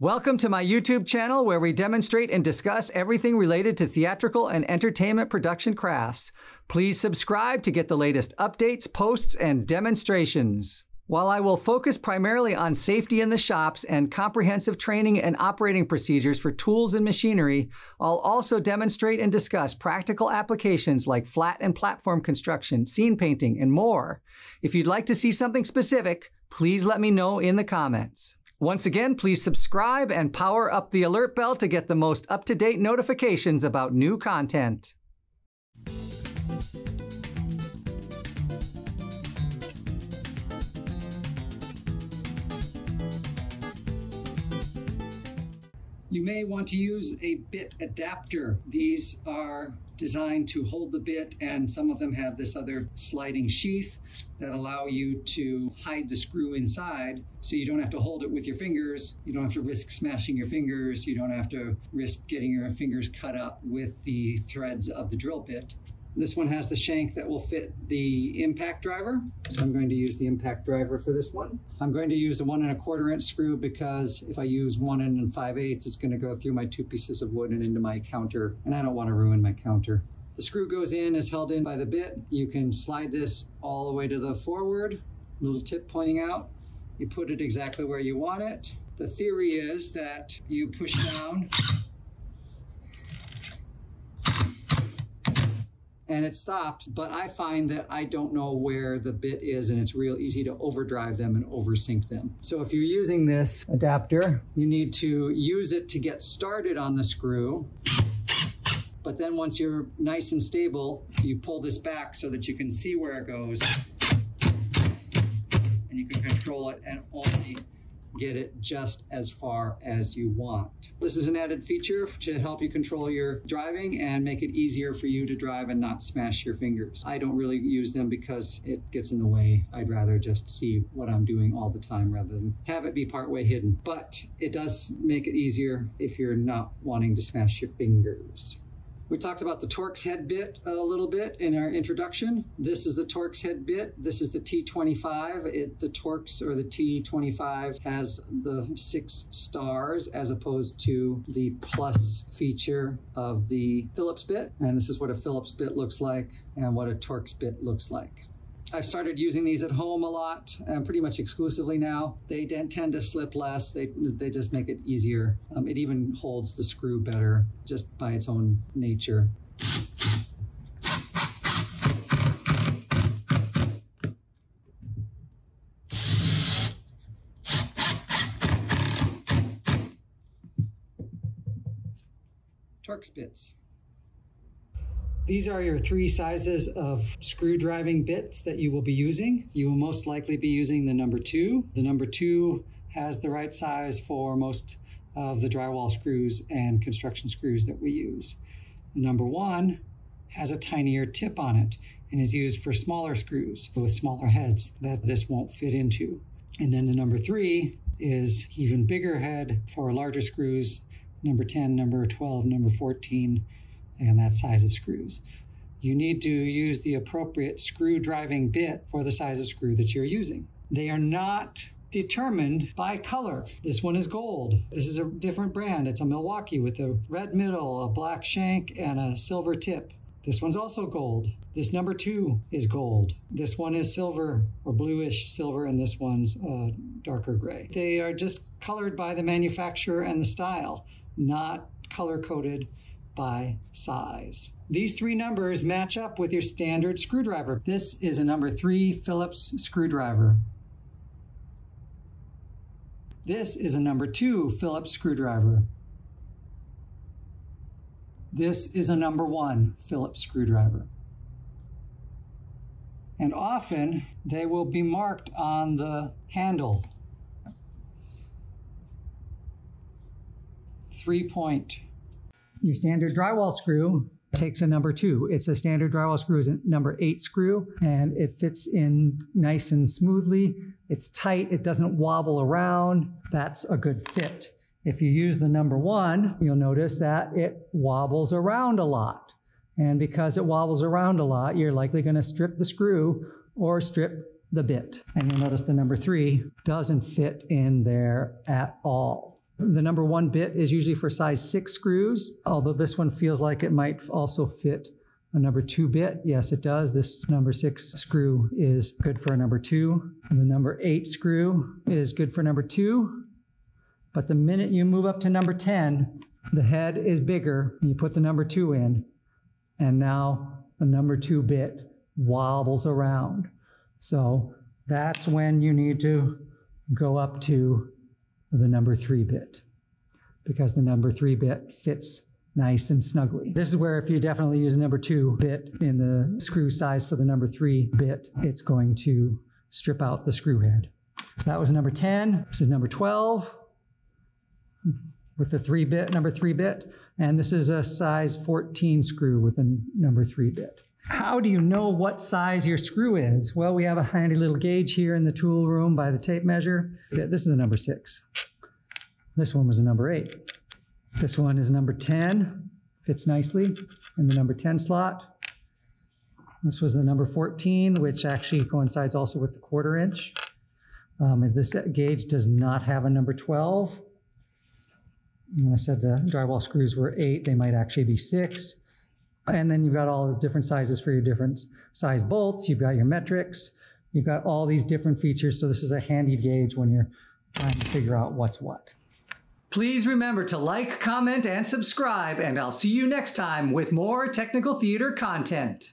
Welcome to my YouTube channel where we demonstrate and discuss everything related to theatrical and entertainment production crafts. Please subscribe to get the latest updates, posts, and demonstrations. While I will focus primarily on safety in the shops and comprehensive training and operating procedures for tools and machinery, I'll also demonstrate and discuss practical applications like flat and platform construction, scene painting, and more. If you'd like to see something specific, please let me know in the comments. Once again, please subscribe and power up the alert bell to get the most up to date notifications about new content. You may want to use a bit adapter. These are designed to hold the bit and some of them have this other sliding sheath that allow you to hide the screw inside so you don't have to hold it with your fingers. You don't have to risk smashing your fingers. You don't have to risk getting your fingers cut up with the threads of the drill bit. This one has the shank that will fit the impact driver. So I'm going to use the impact driver for this one. I'm going to use a one and a quarter inch screw because if I use one and five eighths, it's going to go through my two pieces of wood and into my counter. And I don't want to ruin my counter. The screw goes in, is held in by the bit. You can slide this all the way to the forward, little tip pointing out. You put it exactly where you want it. The theory is that you push down and it stops. But I find that I don't know where the bit is and it's real easy to overdrive them and oversink them. So if you're using this adapter, you need to use it to get started on the screw. But then once you're nice and stable, you pull this back so that you can see where it goes and you can control it and only get it just as far as you want. This is an added feature to help you control your driving and make it easier for you to drive and not smash your fingers. I don't really use them because it gets in the way. I'd rather just see what I'm doing all the time rather than have it be partway hidden. But it does make it easier if you're not wanting to smash your fingers. We talked about the Torx head bit a little bit in our introduction. This is the Torx head bit. This is the T25. It, the Torx or the T25 has the six stars as opposed to the plus feature of the Phillips bit. And this is what a Phillips bit looks like and what a Torx bit looks like. I've started using these at home a lot, and pretty much exclusively now. They tend to slip less. They, they just make it easier. Um, it even holds the screw better just by its own nature. Torx bits. These are your three sizes of screw driving bits that you will be using. You will most likely be using the number two. The number two has the right size for most of the drywall screws and construction screws that we use. The number one has a tinier tip on it and is used for smaller screws with smaller heads that this won't fit into. And then the number three is even bigger head for larger screws, number 10, number 12, number 14, and that size of screws. You need to use the appropriate screw driving bit for the size of screw that you're using. They are not determined by color. This one is gold. This is a different brand. It's a Milwaukee with a red middle, a black shank, and a silver tip. This one's also gold. This number two is gold. This one is silver or bluish silver, and this one's uh, darker gray. They are just colored by the manufacturer and the style, not color coded by size. These three numbers match up with your standard screwdriver. This is a number three Phillips screwdriver. This is a number two Phillips screwdriver. This is a number one Phillips screwdriver. And often they will be marked on the handle. Three point your standard drywall screw takes a number two. It's a standard drywall screw is a number eight screw and it fits in nice and smoothly. It's tight. It doesn't wobble around. That's a good fit. If you use the number one, you'll notice that it wobbles around a lot. And because it wobbles around a lot, you're likely going to strip the screw or strip the bit. And you'll notice the number three doesn't fit in there at all. The number one bit is usually for size six screws, although this one feels like it might also fit a number two bit. Yes, it does. This number six screw is good for a number two. The number eight screw is good for number two. But the minute you move up to number 10, the head is bigger. You put the number two in, and now the number two bit wobbles around. So that's when you need to go up to the number three bit because the number three bit fits nice and snugly. This is where if you definitely use a number two bit in the screw size for the number three bit, it's going to strip out the screw head. So that was number 10. This is number 12 with the three bit, number three bit. And this is a size 14 screw with a number three bit. How do you know what size your screw is? Well, we have a handy little gauge here in the tool room by the tape measure. This is the number six. This one was a number eight. This one is number 10, fits nicely in the number 10 slot. This was the number 14, which actually coincides also with the quarter inch. Um, this gauge does not have a number 12. And I said the drywall screws were eight, they might actually be six. And then you've got all the different sizes for your different size bolts. You've got your metrics. You've got all these different features. So this is a handy gauge when you're trying to figure out what's what. Please remember to like, comment, and subscribe, and I'll see you next time with more technical theater content.